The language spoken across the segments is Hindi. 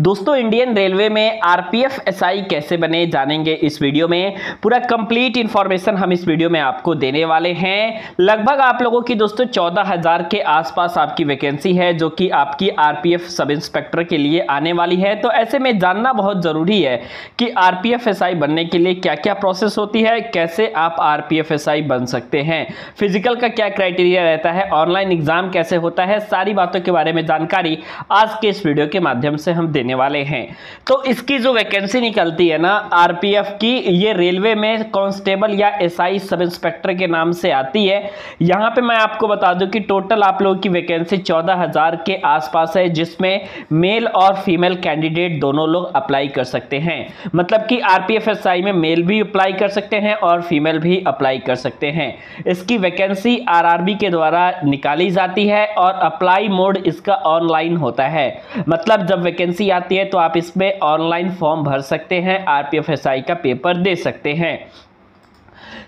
दोस्तों इंडियन रेलवे में आरपीएफ एसआई कैसे बने जानेंगे इस वीडियो में। पूरा कंप्लीट इंफॉर्मेशन हम इस वीडियो में आपको देने वाले हैं। लगभग आप लोगों की दोस्तों चौदह हज़ार के आसपास आपकी वैकेंसी है, जो कि आपकी आरपीएफ सब इंस्पेक्टर के लिए आने वाली है। तो ऐसे में जानना बहुत ज़रूरी है कि आरपीएफ एसआई बनने के लिए क्या क्या प्रोसेस होती है, कैसे आप आरपीएफ एसआई बन सकते हैं। फ़िज़िकल का क्या क्राइटेरिया रहता है ऑनलाइन एग्ज़ाम कैसे होता है, सारी बातों के बारे में जानकारी आज के इस वीडियो के माध्यम से हम देने वाले हैं। तो इसकी जो वैकेंसी निकलती है ना आरपीएफ की, ये रेलवे में कांस्टेबल या एसआई सब इंस्पेक्टर के नाम से आती है। यहाँ पे मैं आपको बता दूँ कि टोटल आप लोगों की वैकेंसी चौदह के आसपास है, जिसमें मेल और फीमेल कैंडिडेट दोनों लोग अप्लाई कर सकते हैं। मतलब कि आरपीएफ एसआई में मेल भी अप्लाई कर सकते हैं और फीमेल भी अप्लाई कर सकते हैं। इसकी वैकेंसी आरआरबी के द्वारा निकाली जाती है और अप्लाई मोड इसका ऑनलाइन होता है। मतलब जब वैकेंसी आती है तो आप इसमें ऑनलाइन फॉर्म भर सकते हैं आरपीएफ एसआई का पेपर दे सकते हैं।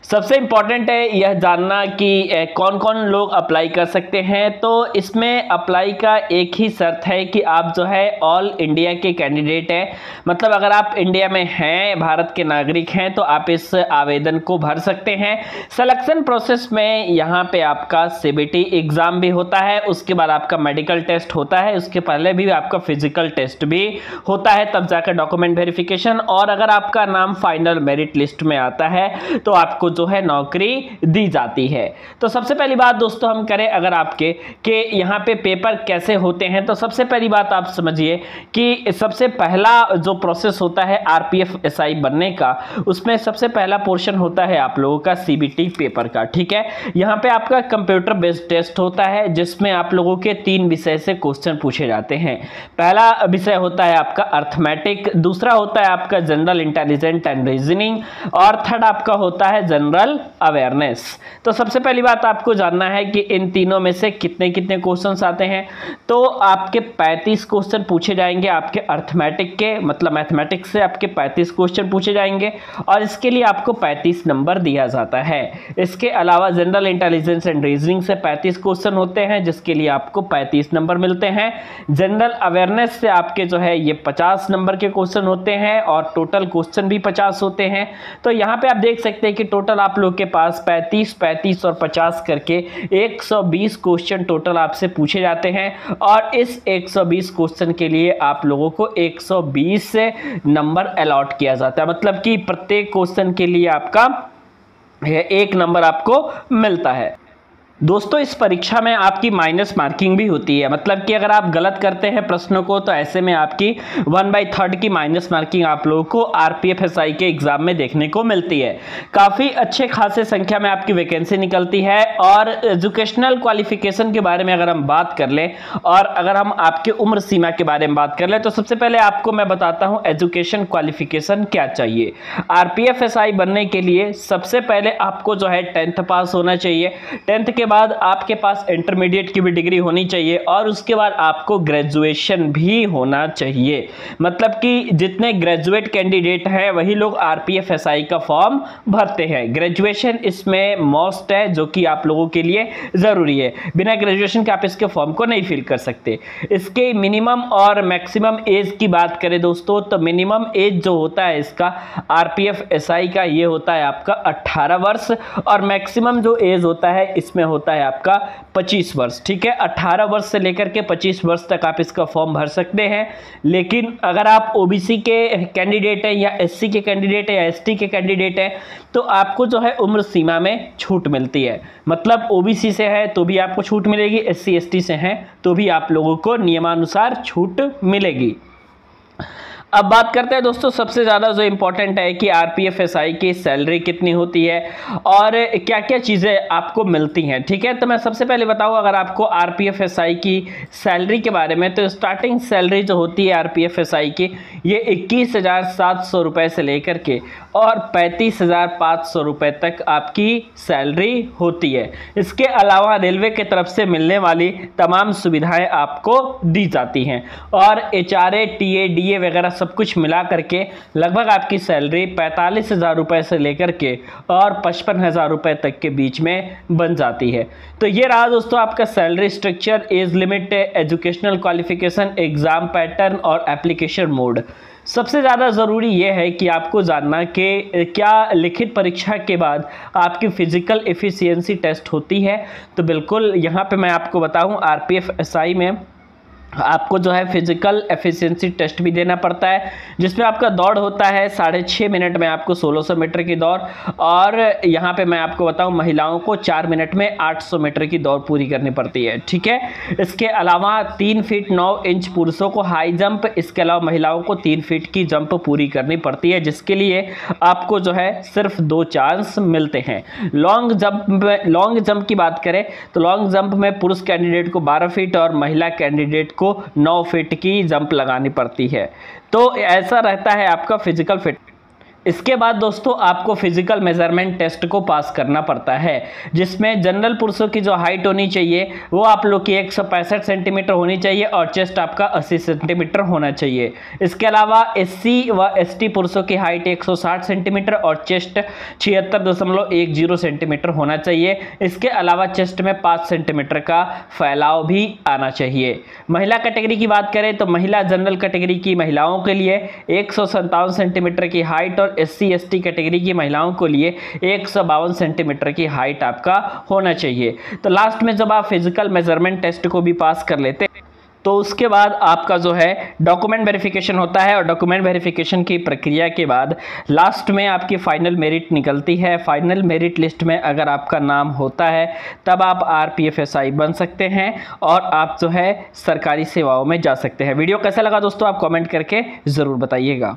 सबसे इंपॉर्टेंट है यह जानना कि कौन कौन लोग अप्लाई कर सकते हैं। तो इसमें अप्लाई का एक ही शर्त है कि आप जो है ऑल इंडिया के कैंडिडेट हैं। मतलब अगर आप इंडिया में हैं, भारत के नागरिक हैं तो आप इस आवेदन को भर सकते हैं। सिलेक्शन प्रोसेस में यहाँ पे आपका सीबीटी एग्ज़ाम भी होता है, उसके बाद आपका मेडिकल टेस्ट होता है, उसके पहले भी आपका फ़िज़िकल टेस्ट भी होता है, तब जाकर डॉक्यूमेंट वेरिफिकेशन और अगर आपका नाम फाइनल मेरिट लिस्ट में आता है तो आपको जो है नौकरी दी जाती है। तो सबसे पहली बात दोस्तों हम करें, अगर आपके, कि यहाँ पे पेपर कैसे होते हैं तो सबसे पहली बात आप समझिए कि सबसे पहला जो प्रोसेस होता है आरपीएफ एसआई बनने का, उसमें सबसे पहला पोर्शन होता है आप लोगों का सीबीटी पेपर का, ठीक है? यहाँ पे आपका कंप्यूटर बेस्ड टेस्ट होता है, जिसमें आप लोगों के तीन विषय से क्वेश्चन पूछे जाते हैं। पहला विषय होता है आपका अर्थमेटिक दूसरा होता है आपका जनरल इंटेलिजेंट एंड रीजनिंग और थर्ड आपका होता है जनरल अवेयरनेस तो सबसे पहली बात आपको जानना है कि इन तीनों में से कितने कितने क्वेश्चंस आते हैं। तो आपके 35 क्वेश्चन पूछे जाएँगे आपके अर्थमेटिक के मतलब मैथमेटिक्स से आपके 35 क्वेश्चन पूछे जाएँगे और इसके लिए आपको 35 नंबर दिया जाता है। इसके अलावा जनरल इंटेलिजेंस एंड रीजनिंग से 35 क्वेश्चन होते हैं, जिसके लिए आपको 35 नंबर मिलते हैं। जनरल अवेयरनेस से आपके जो है ये पचास नंबर के क्वेश्चन होते हैं और टोटल क्वेश्चन भी पचास होते हैं। तो यहाँ पे आप देख सकते हैं कि टोटल आप लोग के पास 35 35 और 50 करके 120 क्वेश्चन टोटल आपसे पूछे जाते हैं और इस 120 क्वेश्चन के लिए आप लोगों को 120 से नंबर अलॉट किया जाता है। मतलब कि प्रत्येक क्वेश्चन के लिए आपका एक नंबर आपको मिलता है। दोस्तों, इस परीक्षा में आपकी माइनस मार्किंग भी होती है। मतलब कि अगर आप गलत करते हैं प्रश्नों को तो ऐसे में आपकी वन बाई थर्ड की माइनस मार्किंग आप लोगों को आरपीएफ एसआई के एग्ज़ाम में देखने को मिलती है। काफ़ी अच्छे खासे संख्या में आपकी वैकेंसी निकलती है और एजुकेशनल क्वालिफिकेशन के बारे में अगर हम बात कर लें और अगर हम आपके उम्र सीमा के बारे में बात कर लें तो सबसे पहले आपको मैं बताता हूँ एजुकेशन क्वालिफिकेशन क्या चाहिए। R P F S I बनने के लिए सबसे पहले आपको जो है टेंथ पास होना चाहिए। टेंथ के बाद आपके पास इंटरमीडिएट की भी डिग्री होनी चाहिए और उसके बाद आपको ग्रेजुएशन भी होना चाहिए। मतलब कि जितने ग्रेजुएट कैंडिडेट हैं, वही लोग आरपीएफ एसआई का फॉर्म भरते हैं। ग्रेजुएशन इसमें मोस्ट है, जो कि आप लोगों के लिए ज़रूरी है। बिना ग्रेजुएशन के आप इसके फॉर्म को नहीं फिल कर सकते। इसके मिनिमम और मैक्सिमम एज की बात करें दोस्तों तो मिनिमम एज जो होता है इसका आरपीएफ एसआई का, ये होता है आपका 18 वर्ष और मैक्सिमम जो एज होता है, इसमें होता है आपका 25 वर्ष, ठीक है? 18 वर्ष से लेकर के 25 वर्ष तक आप इसका फॉर्म भर सकते हैं। लेकिन अगर आप ओबीसी के कैंडिडेट हैं या एससी के कैंडिडेट हैं या एसटी के कैंडिडेट हैं तो आपको जो है उम्र सीमा में छूट मिलती है। मतलब ओबीसी से है तो भी आपको छूट मिलेगी एस सी से हैं तो भी आप लोगों को नियमानुसार छूट मिलेगी। अब बात करते हैं दोस्तों, सबसे ज़्यादा जो इम्पोर्टेंट है कि R P F S I की सैलरी कितनी होती है और क्या क्या चीज़ें आपको मिलती हैं, ठीक है? तो मैं सबसे पहले बताऊँ, अगर आपको R P F S I की सैलरी के बारे में तो स्टार्टिंग सैलरी जो होती है R P F S I की, ये इक्कीस हज़ार सात सौ रुपये से लेकर के और पैंतीस हज़ार पाँच सौ रुपये तक आपकी सैलरी होती है। इसके अलावा रेलवे की तरफ़ से मिलने वाली तमाम सुविधाएँ आपको दी जाती हैं। और H R A T A D A वगैरह सब कुछ मिला करके लगभग आपकी सैलरी पैंतालीस हज़ार रुपये से लेकर के और पचपन हज़ार रुपये तक के बीच में बन जाती है। तो ये रहा दोस्तों आपका salary structure, age limit educational qualification, exam pattern और एप्लीकेशन मोड। सबसे ज़्यादा ज़रूरी यह है कि आपको जानना कि क्या लिखित परीक्षा के बाद आपकी फ़िज़िकल एफिशिएंसी टेस्ट होती है। तो बिल्कुल यहाँ पे मैं आपको बताऊँ आरपीएफ एसआई में। आपको जो है फ़िज़िकल एफिशिएंसी टेस्ट भी देना पड़ता है, जिसमें आपका दौड़ होता है साढ़े छः मिनट में आपको 1600 मीटर की दौड़ और यहाँ पे मैं आपको बताऊँ महिलाओं को चार मिनट में 800 मीटर की दौड़ पूरी करनी पड़ती है, ठीक है? इसके अलावा तीन फीट नौ इंच पुरुषों को हाई जंप इसके अलावा महिलाओं को तीन फीट की जंप पूरी करनी पड़ती है, जिसके लिए आपको जो है सिर्फ़ दो चांस मिलते हैं। लॉन्ग जंप लॉन्ग जंप की बात करें तो लॉन्ग जंप में पुरुष कैंडिडेट को बारह फीट और महिला कैंडिडेट को को नौ फीट की जंप लगानी पड़ती है। तो ऐसा रहता है आपका फ़िज़िकल फिट इसके बाद दोस्तों, आपको फ़िज़िकल मेज़रमेंट टेस्ट को पास करना पड़ता है, जिसमें जनरल पुरुषों की जो हाइट होनी चाहिए, वो आप लोग की एक सौ पैंसठ सेंटीमीटर होनी चाहिए और चेस्ट आपका 80 सेंटीमीटर होना चाहिए। इसके अलावा एससी व एसटी पुरुषों की हाइट 160 सेंटीमीटर और चेस्ट छिहत्तर सेंटीमीटर होना चाहिए। इसके अलावा चेस्ट में पाँच सेंटीमीटर का फैलाव भी आना चाहिए। महिला कैटेगरी की बात करें तो महिला जनरल कैटेगरी की महिलाओं के लिए एक सौ सत्तावन सेंटीमीटर की हाइट और एस सी कैटेगरी की महिलाओं को लिए एक सेंटीमीटर की हाइट आपका होना चाहिए। तो लास्ट में जब आप फ़िज़िकल मेज़रमेंट टेस्ट को भी पास कर लेते तो उसके बाद आपका जो है डॉक्यूमेंट वेरिफिकेशन होता है और डॉक्यूमेंट वेरिफिकेशन की प्रक्रिया के बाद लास्ट में आपकी फाइनल मेरिट निकलती है। फाइनल मेरिट लिस्ट में अगर आपका नाम होता है, तब आप R P F S I बन सकते हैं और आप जो है सरकारी सेवाओं में जा सकते हैं। वीडियो कैसा लगा दोस्तों, आप कमेंट करके ज़रूर बताइएगा।